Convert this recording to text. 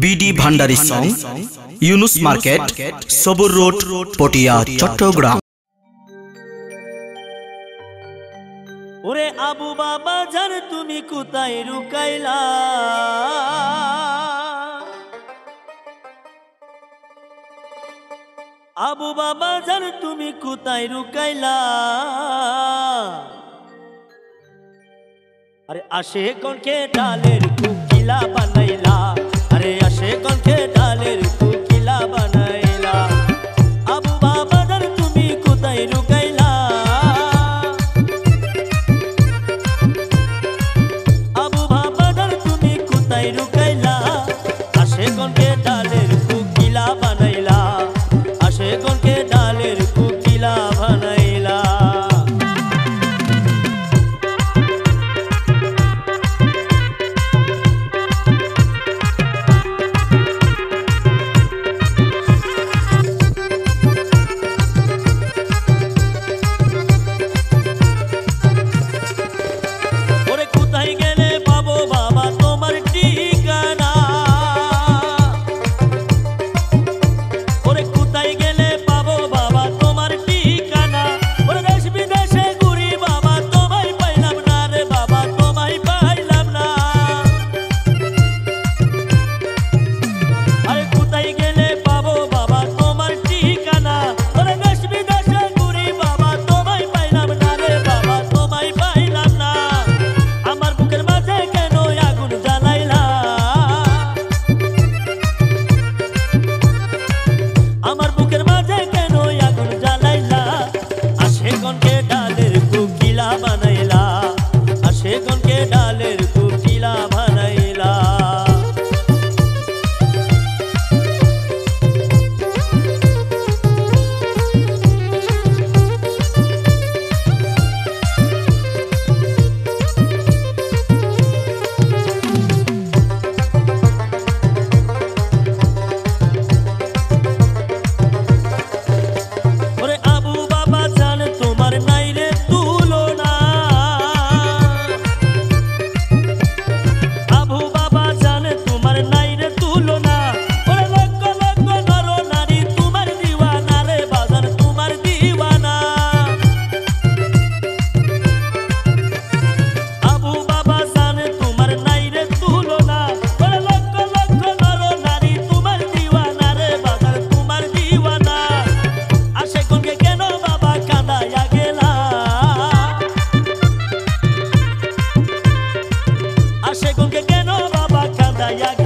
BD Bhandari সং Yunus market Sabur road Patiya Chattogram ওরে আবু বাবা জান তুমি কোথায় রুকাইলা? আবু বাবা জান তুমি কোথায় রুকাইলা? আরে আসে কনকে ডালের কুকিলা বান কণ্ঠে ডালের কুকিলা বানাইলা। আবু বাবাদার তুমি কোথায় লুকাইলা আবু বাবাদার তুমি কোথায় লুকাইলা Achei com que que não vai bacana e aqui.